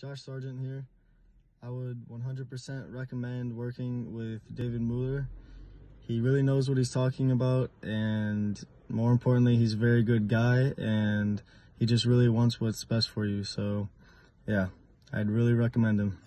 Josh Sargent here. I would 100% recommend working with David Mueller. He really knows what he's talking about, and more importantly, he's a very good guy, and he just really wants what's best for you. So, yeah, I'd really recommend him.